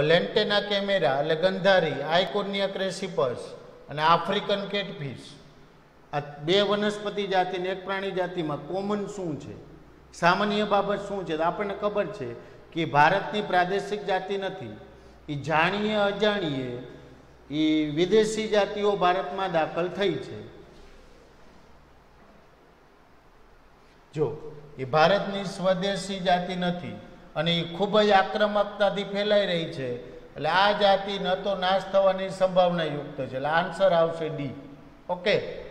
લેન્ટેના camera એટલે ગંધારી આઇકોનિયા ક્રેસિપસ અને African catfish. આ બે વનસ્પતિ જાતિ અને એક પ્રાણી જાતિમાં કોમન શું છે? સામાન્ય બાબત શું છે? આપણને ખબર છે કે ભારતની પ્રાદેશિક જાતિ નથી. એ જાણીએ, અજાણીએ એ વિદેશી જાતિઓ ભારતમાં દાખલ થઈ છે. જો એ ભારતની સ્વદેશી જાતિ નથી. અને એ ખૂબ જ આક્રમકતાથી ફેલાઈ રહી છે. એટલે આ જાતિ ન તો નાશ થવાની સંભાવના યુક્ત છે. એટલે આન્સર આવશે ડી ઓકે